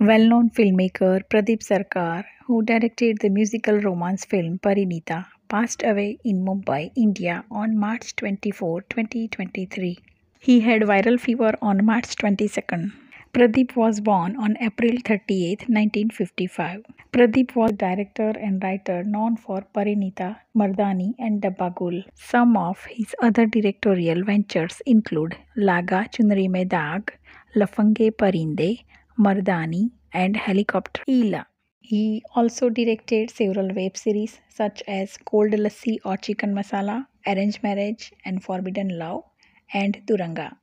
well known filmmaker Pradeep Sarkar, who directed the musical romance film Parineeta, passed away in Mumbai, India on March 24, 2023. He had viral fever on March 22nd. Pradeep was born on April 38, 1955. Pradeep was director and writer known for Parineeta, Mardani, and Dabbagul. Some of his other directorial ventures include Laga Chunri Mein Daag, Lafange Parinde, Mardani, and Helicopter Eela. He also directed several web series such as Cold Lassi or Chicken Masala, Arranged Marriage and Forbidden Love, and Duranga.